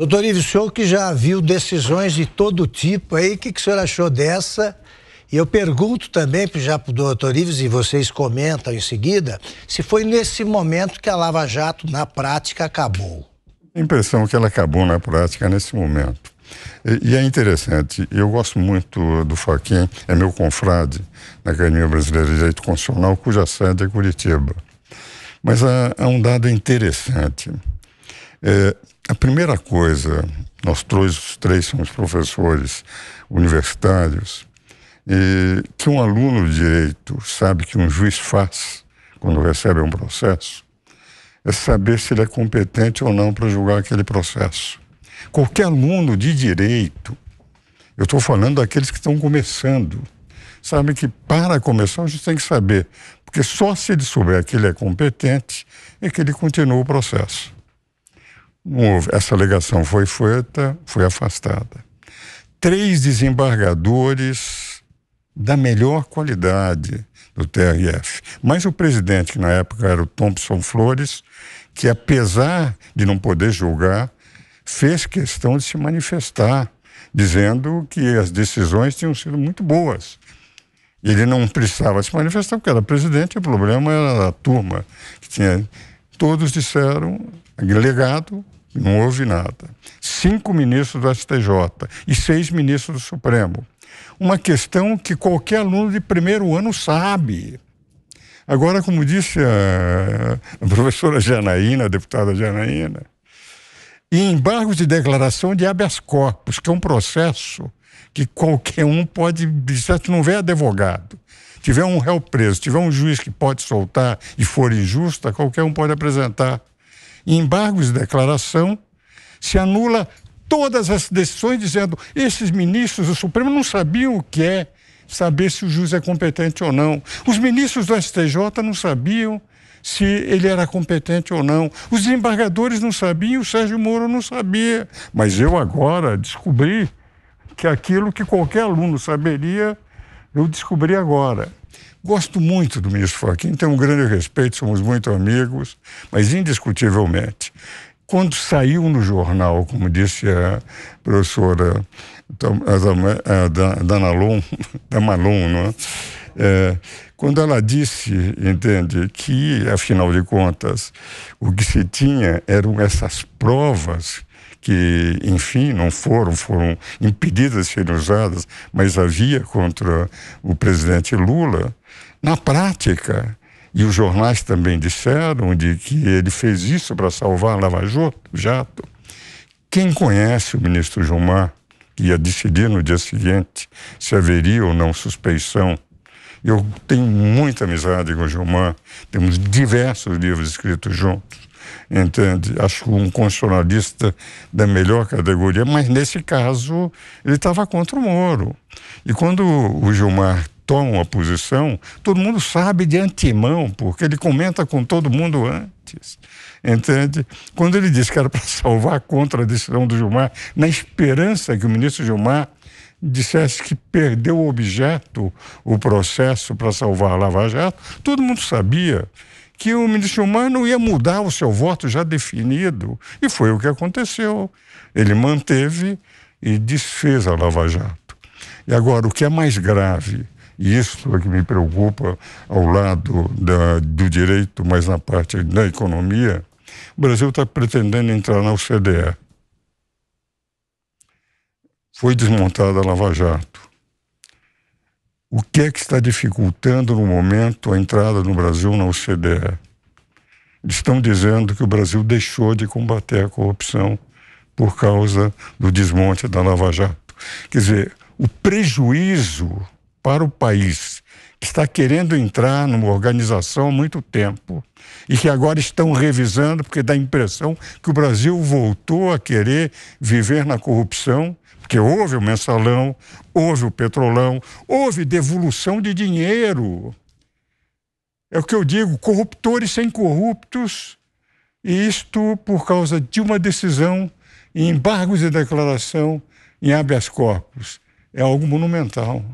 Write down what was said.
Doutor Ives, o senhor que já viu decisões de todo tipo aí, o que, que o senhor achou dessa? E eu pergunto também já para o doutor Ives, e vocês comentam em seguida, se foi nesse momento que a Lava Jato, na prática, acabou. A impressão que ela acabou na prática nesse momento. E, e é interessante, eu gosto muito do Faquin, é meu confrade na Academia Brasileira de Direito Constitucional, cuja sede é Curitiba. Mas há, há um dado interessante. É, a primeira coisa, nós três, três somos professores universitários, e que um aluno de direito sabe que um juiz faz quando recebe um processo é saber se ele é competente ou não para julgar aquele processo. Qualquer aluno de direito, eu estou falando daqueles que estão começando, sabe que para começar a gente tem que saber, porque só se ele souber que ele é competente é que ele continua o processo. Não houve. Essa alegação foi feita, foi afastada. Três desembargadores da melhor qualidade do TRF. Mas o presidente, que na época era o Thompson Flores, que apesar de não poder julgar, fez questão de se manifestar, dizendo que as decisões tinham sido muito boas. Ele não precisava se manifestar porque era presidente, o problema era a turma que tinha. Todos disseram legado, não houve nada. Cinco ministros do STJ e seis ministros do Supremo. Uma questão que qualquer aluno de primeiro ano sabe. Agora, como disse a, professora Janaína, a deputada Janaína, e embargos de declaração de habeas corpus, que é um processo que qualquer um pode, se não vê advogado, tiver um réu preso, tiver um juiz que pode soltar e for injusta, qualquer um pode apresentar embargos de declaração, se anula todas as decisões dizendo esses ministros do Supremo não sabiam o que é saber se o juiz é competente ou não. Os ministros do STJ não sabiam se ele era competente ou não. Os desembargadores não sabiam, o Sérgio Moro não sabia. Mas eu agora descobri que aquilo que qualquer aluno saberia, eu descobri agora. Gosto muito do ministro Fachin, tenho um grande respeito, somos muito amigos, mas indiscutivelmente, quando saiu no jornal, como disse a professora Danalon, Damalon, não é? É, quando ela disse, entende, que, afinal de contas, o que se tinha eram essas provas que, enfim, não foram, foram impedidas de serem usadas, mas havia contra o presidente Lula, na prática, e os jornais também disseram de que ele fez isso para salvar a Lava Jato. Quem conhece o ministro Gilmar, que ia decidir no dia seguinte se haveria ou não suspeição, eu tenho muita amizade com o Gilmar, temos diversos livros escritos juntos entende? Acho um constitucionalista da melhor categoria, mas nesse caso ele estava contra o Moro. E quando o Gilmar toma uma posição, todo mundo sabe de antemão, porque ele comenta com todo mundo antes. Entende? Quando ele disse que era para salvar contra a decisão do Gilmar, na esperança que o ministro Gilmar dissesse que perdeu o objeto, o processo para salvar a Lava Jato, todo mundo sabia que o ministro não ia mudar o seu voto já definido. E foi o que aconteceu. Ele manteve e desfez a Lava Jato. E agora, o que é mais grave, e isso é que me preocupa ao lado da, do direito, mas na parte da economia, o Brasil está pretendendo entrar na OCDE. Foi desmontada a Lava Jato. O que é que está dificultando no momento a entrada no Brasil na OCDE? Estão dizendo que o Brasil deixou de combater a corrupção por causa do desmonte da Lava Jato. Quer dizer, o prejuízo para o país está querendo entrar numa organização há muito tempo e que agora estão revisando porque dá a impressão que o Brasil voltou a querer viver na corrupção porque houve o mensalão, houve o petrolão, houve devolução de dinheiro. É o que eu digo, corruptores sem corruptos, e isto por causa de uma decisão em embargos de declaração em habeas corpus. É algo monumental.